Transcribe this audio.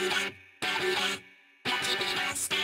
Lucky me,